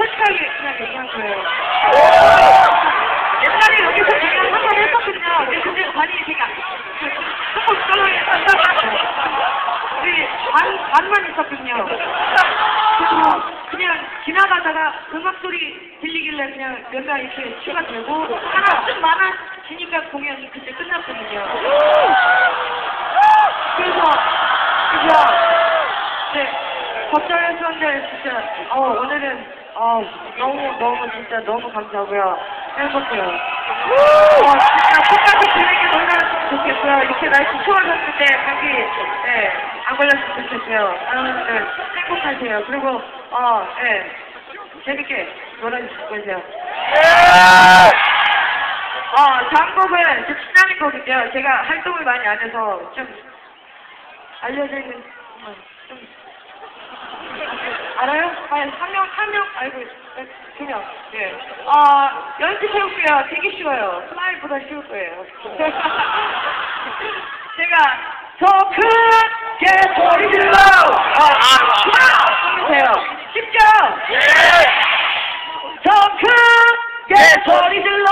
솔직하게 그냥 얘기한 거예요. 옛날에 여기서 그냥 한번 했었거든요. 근데 그때 관이 되게 한번 떨어졌어요. 우리 반, 반만 있었거든요. 그래서 그냥 지나가다가 그 음악 소리 들리길래 그냥 몇가 이렇게 추가 되고 하나 좀 많아지니까 공연이 그때 끝났거든요. 그래서 그냥 네, 걱정했었는데 진짜 어, 오늘은 어 너무 너무 진짜 너무 감사하고요 행복해요. 어 진짜 끝까지 재밌게 놀았으면 좋겠고요. 이렇게 날씨 추워졌는데 감기 네안 걸렸으면 좋겠고요. 여러분들 행복하세요. 그리고 어 예 재밌게 놀아주시고요. 어 다음 곡은 좀 신나는 곡인데요. 제가 활동을 많이 안 해서 좀 알려드리는 어, 좀 알아요? 한, 한 명, 한 명 알고 있어요. 두 명. 예. 어, 연습해볼게요. 되게 쉬워요. 스마일보다 쉬울 거예요. 제가 더 크게 소리 질러! 어, 하나! 해주세요. 쉽죠? 더 크게 소리 질러!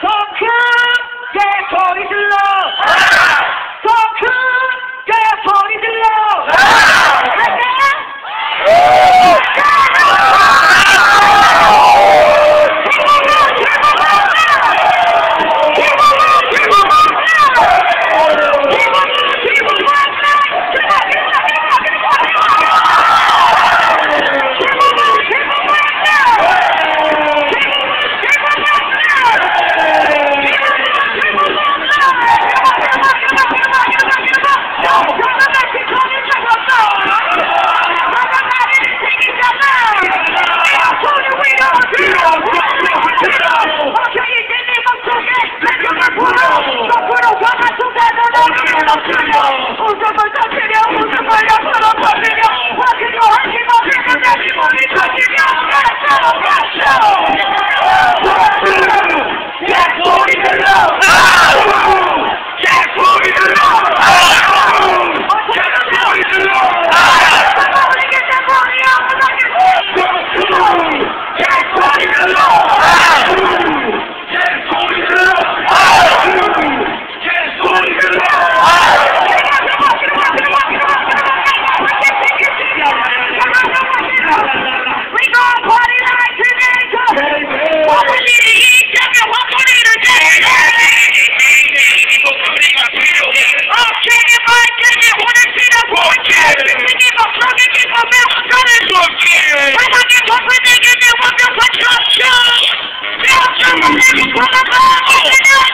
더 크게 소리 질러! 더 어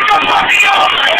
Like a puppy on my